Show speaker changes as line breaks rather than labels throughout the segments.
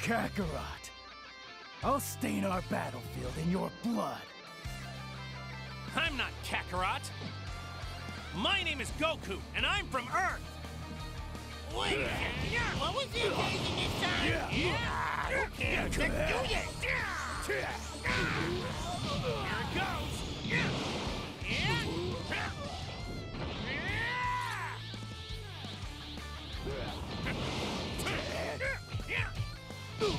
Kakarot, I'll stain our battlefield in your blood.
I'm not Kakarot. My name is Goku, and I'm from Earth.
Wait, what was the occasion this time?
Yeah.
Okay, let's do this.
Here it
What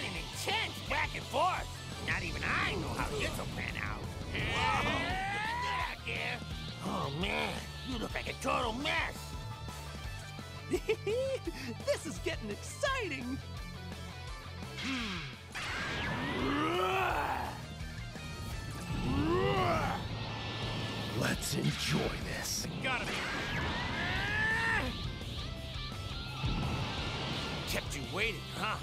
an intense back and forth. Not even I know how this will pan out. Whoa, out. Oh man, you look like a total mess.
this is getting exciting. Hmm.
Let's enjoy this.
Gotta be. Kept you waiting, huh?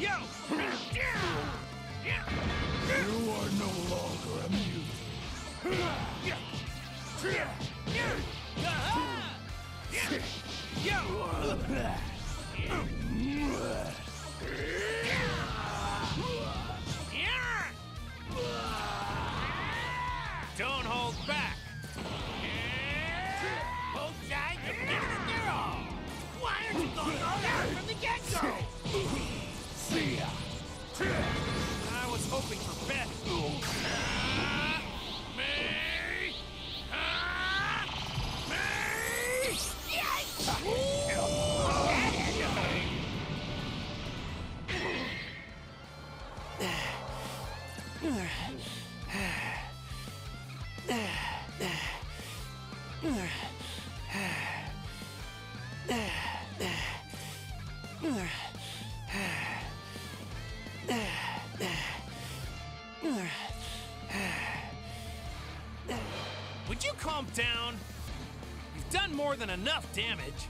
Yo!
You are no longer immune.
Don't Would you calm down? done more than enough damage.